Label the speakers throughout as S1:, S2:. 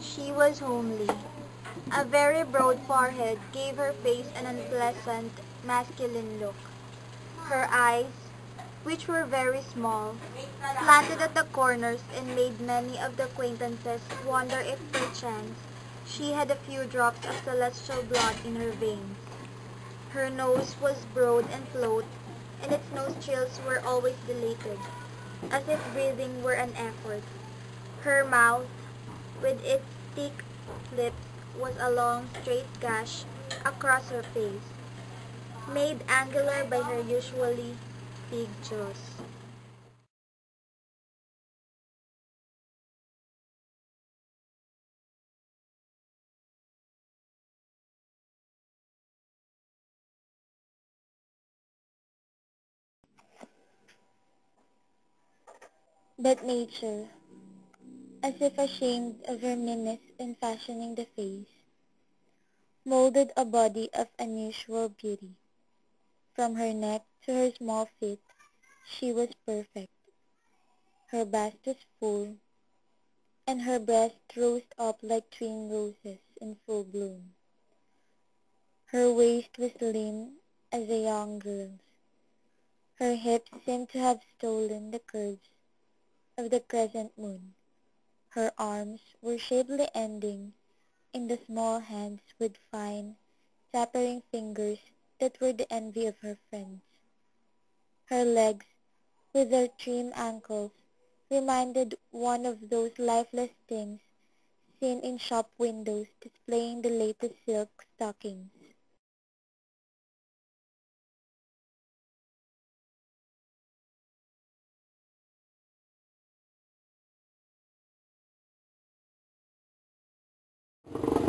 S1: She was homely. A very broad forehead gave her face an unpleasant, masculine look. Her eyes, which were very small, slanted at the corners and made many of the acquaintances wonder if perchance she had a few drops of celestial blood in her veins. Her nose was broad and flowed, and its nostrils were always dilated, as if breathing were an effort. Her mouth, with its thick lips, was a long, straight gash across her face, made angular by her usually big jaws. But nature, as if ashamed of her meanness in fashioning the face, molded a body of unusual beauty. From her neck to her small feet, she was perfect. Her bust was full, and her breast rose up like twin roses in full bloom. Her waist was slim as a young girl's. Her hips seemed to have stolen the curves of the crescent moon. Her arms were shapely ending in the small hands with fine, tapering fingers that were the envy of her friends. Her legs, with their trim ankles, reminded one of those lifeless things seen in shop windows displaying the latest silk stockings. you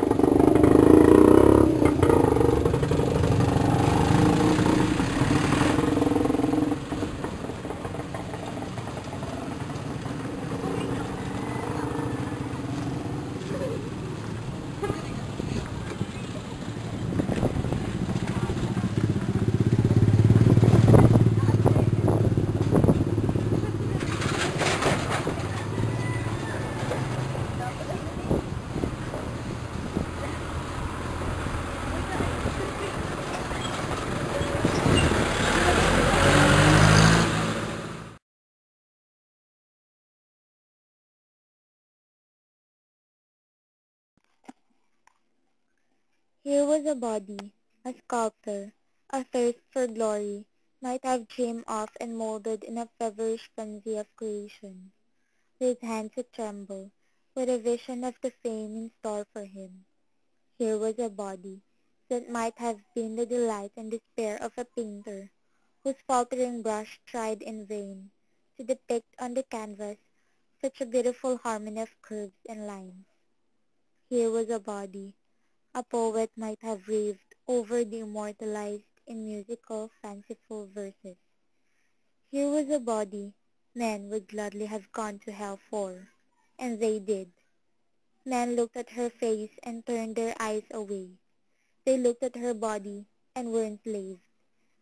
S1: Here was a body, a sculptor, a thirst for glory, might have dreamed of and molded in a feverish frenzy of creation, with hands that tremble, with a vision of the fame in store for him. Here was a body that might have been the delight and despair of a painter, whose faltering brush tried in vain to depict on the canvas such a beautiful harmony of curves and lines. Here was a body a poet might have raved over the immortalized in musical, fanciful verses. Here was a body men would gladly have gone to hell for, and they did. Men looked at her face and turned their eyes away. They looked at her body and were enslaved.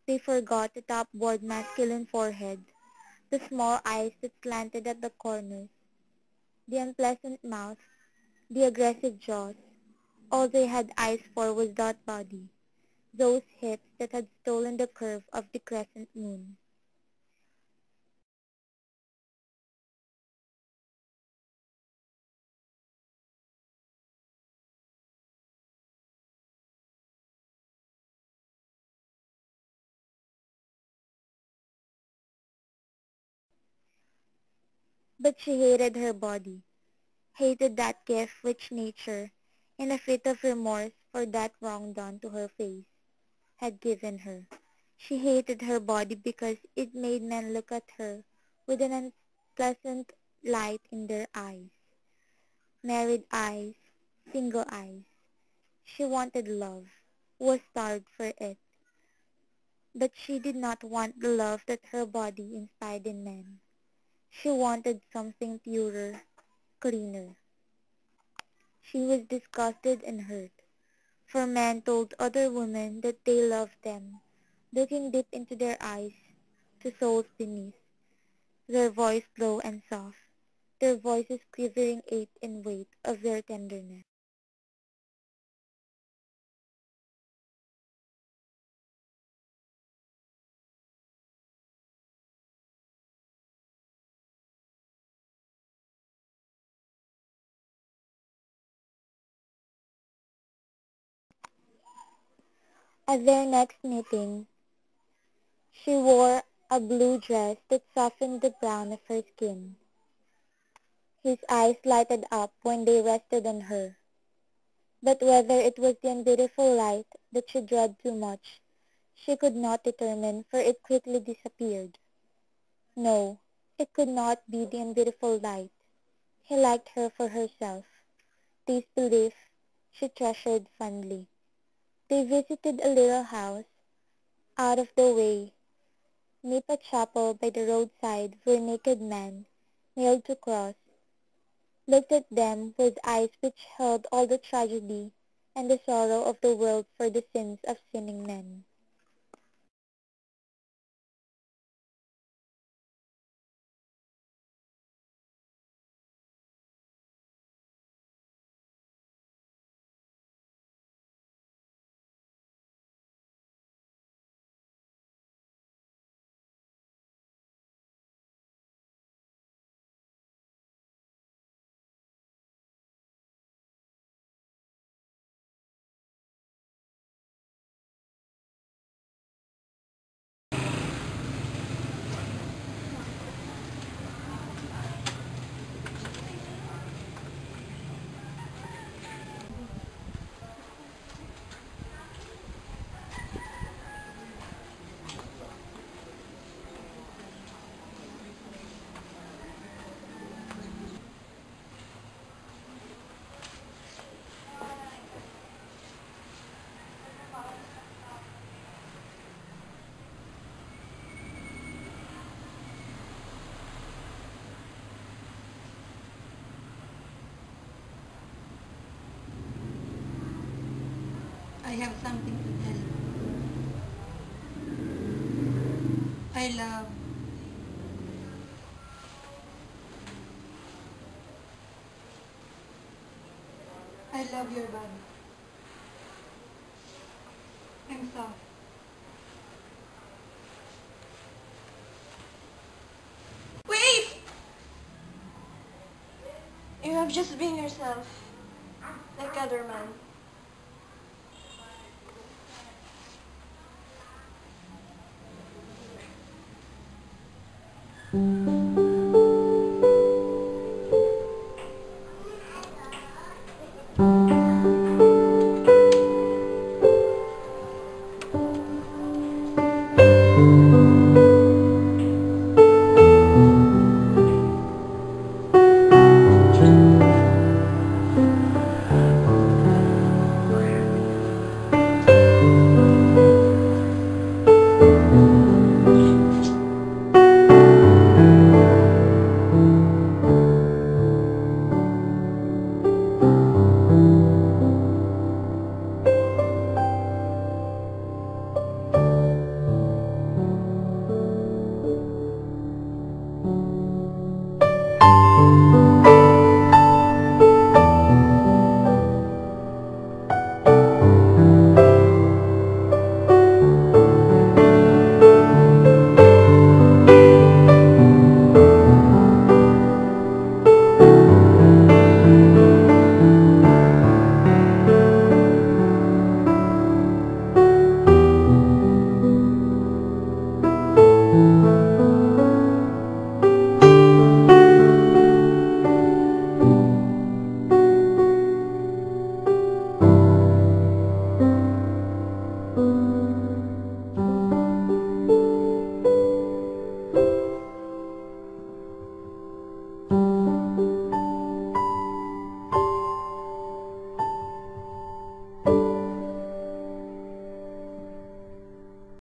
S1: They forgot the top-bored masculine forehead, the small eyes that slanted at the corners, the unpleasant mouth, the aggressive jaws, all they had eyes for was that body, those hips that had stolen the curve of the crescent moon. But she hated her body, hated that gift which nature, in a fit of remorse for that wrong done to her face, had given her. She hated her body because it made men look at her with an unpleasant light in their eyes. Married eyes, single eyes. She wanted love, was starved for it. But she did not want the love that her body inspired in men. She wanted something purer, cleaner. She was disgusted and hurt, for men told other women that they loved them, looking deep into their eyes to souls beneath, their voice low and soft, their voices quivering eight in weight of their tenderness. At their next meeting, she wore a blue dress that softened the brown of her skin. His eyes lighted up when they rested on her. But whether it was the unbeautiful light that she dreaded too much, she could not determine, for it quickly disappeared. No, it could not be the unbeautiful light. He liked her for herself. This belief she treasured fondly. They visited a little house out of the way, near a chapel by the roadside where naked men, nailed to cross, looked at them with eyes which held all the tragedy and the sorrow of the world for the sins of sinning men.
S2: I have something to tell. I love. I love your body. I'm soft. Wait! You have just been yourself, like other men. Mm.